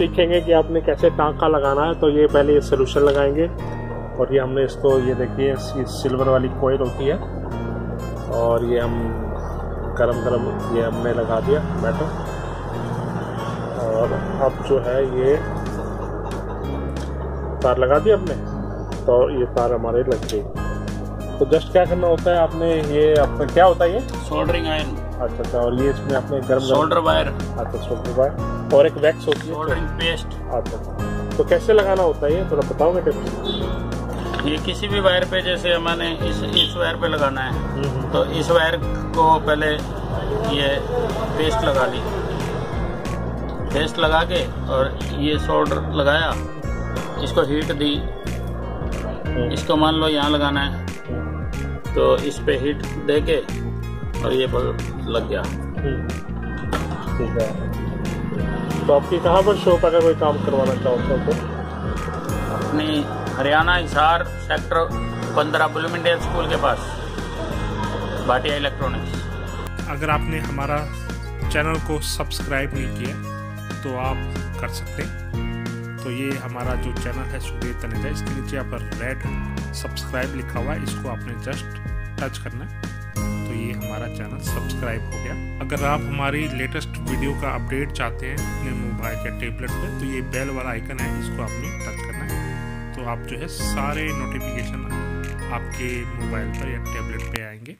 सीखेंगे कि आपने कैसे टांका लगाना है तो ये पहले ये सोल्यूशन लगाएँगे। और ये हमने इसको ये देखिए सिल्वर वाली कोयल होती है। और ये हम गरम गरम ये हमने लगा दिया बैटर और अब जो है ये तार लगा दिया हमने तो ये तार हमारे लग गई तो जस्ट क्या करना होता है आपने ये आपका क्या होता है ये? सोल्डरिंग आयरन अच्छा अच्छा और ये इसमें आपने गर्म सोल्डर वायर अच्छा सोल्डर वायर और एक वैक्स होती है। सोल्डरिंग पेस्ट अच्छा। तो कैसे लगाना होता है ये? थोड़ा बताओगे टिप्स? ये किसी भी वायर पे जैसे मैंने इस इस वायर पे लगाना है हम्म, तो इस वायर को पहले ये पेस्ट लगा ली। पेस्ट लगा के और ये सोल्डर लगाया। इसको हीट दी। इसको मान लो यहाँ लगाना है। तो इस पे हीट दे के और ये लग गया। ठीक है। तो आपकी कहाँ पर शॉप अगर कोई काम करवाना चाहो तो? अपनी हरियाणा हिसार सेक्टर पंद्रह बुलमिंडियन स्कूल के पास भाटिया इलेक्ट्रॉनिक्स अगर आपने हमारा चैनल को सब्सक्राइब नहीं किया तो आप कर सकते हैं। तो ये हमारा जो चैनल है सूर्य तनेजा इसके नीचे यहाँ पर रेड सब्सक्राइब लिखा हुआ है इसको आपने जस्ट टच करना है। तो ये हमारा चैनल सब्सक्राइब हो गया। अगर आप हमारी लेटेस्ट वीडियो का अपडेट चाहते हैं अपने मोबाइल या टेबलेट पे तो ये बेल वाला आइकन है, इसको आपने टच करना है। तो आप जो है सारे नोटिफिकेशन आपके मोबाइल पर या टेबलेट पर आएँगे।